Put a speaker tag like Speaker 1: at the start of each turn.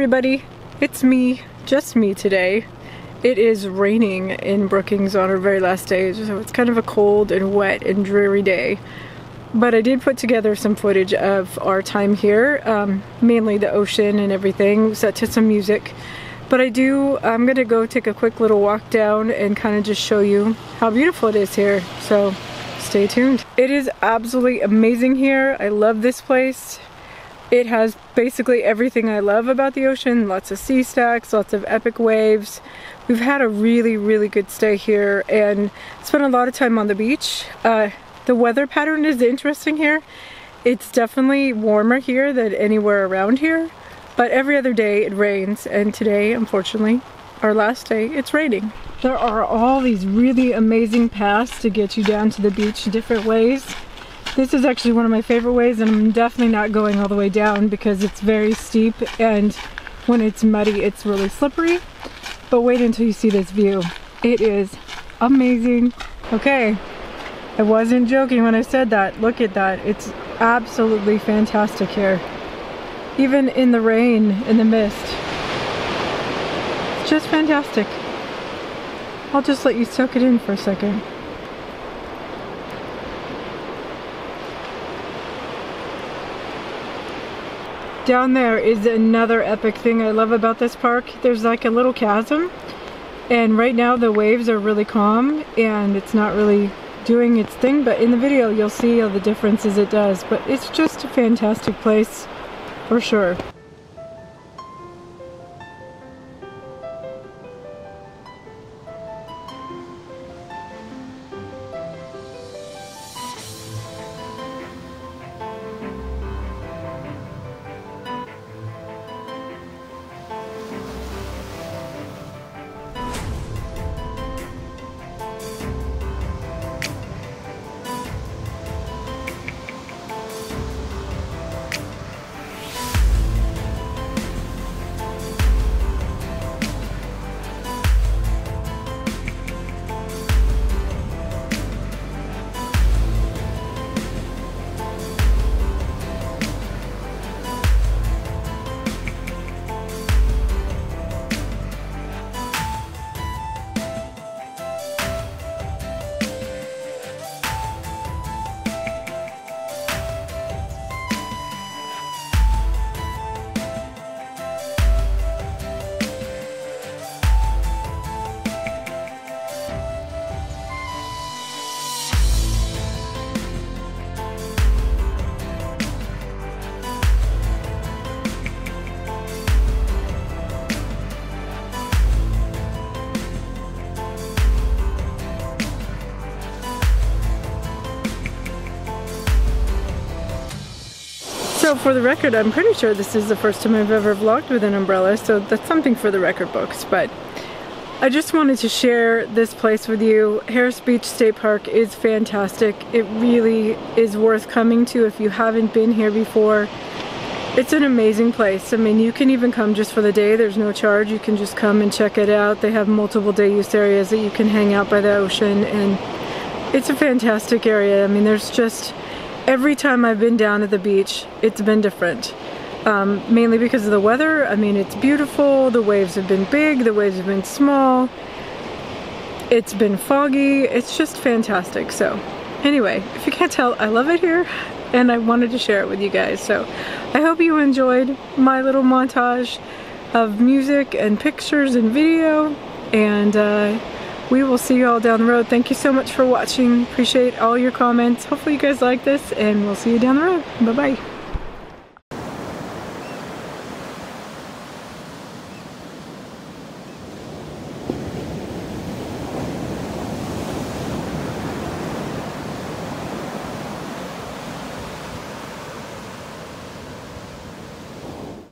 Speaker 1: everybody, it's me, just me today. It is raining in Brookings on our very last day, so it's kind of a cold and wet and dreary day. But I did put together some footage of our time here, um, mainly the ocean and everything, set to some music. But I do, I'm gonna go take a quick little walk down and kind of just show you how beautiful it is here. So stay tuned. It is absolutely amazing here. I love this place. It has basically everything I love about the ocean. Lots of sea stacks, lots of epic waves. We've had a really, really good stay here and spent a lot of time on the beach. Uh, the weather pattern is interesting here. It's definitely warmer here than anywhere around here, but every other day it rains and today, unfortunately, our last day, it's raining. There are all these really amazing paths to get you down to the beach different ways. This is actually one of my favorite ways and I'm definitely not going all the way down because it's very steep and when it's muddy it's really slippery. But wait until you see this view. It is amazing. Okay, I wasn't joking when I said that. Look at that. It's absolutely fantastic here. Even in the rain, in the mist. It's just fantastic. I'll just let you soak it in for a second. Down there is another epic thing I love about this park. There's like a little chasm and right now the waves are really calm and it's not really doing its thing but in the video you'll see all the differences it does but it's just a fantastic place for sure. So for the record, I'm pretty sure this is the first time I've ever vlogged with an umbrella, so that's something for the record books, but I just wanted to share this place with you. Harris Beach State Park is fantastic. It really is worth coming to if you haven't been here before. It's an amazing place. I mean, you can even come just for the day. There's no charge. You can just come and check it out. They have multiple day use areas that you can hang out by the ocean and it's a fantastic area. I mean, there's just every time I've been down at the beach, it's been different. Um, mainly because of the weather. I mean, it's beautiful. The waves have been big. The waves have been small. It's been foggy. It's just fantastic. So anyway, if you can't tell, I love it here and I wanted to share it with you guys. So I hope you enjoyed my little montage of music and pictures and video and uh, we will see you all down the road. Thank you so much for watching. Appreciate all your comments. Hopefully you guys like this and we'll see you down the road. Bye-bye.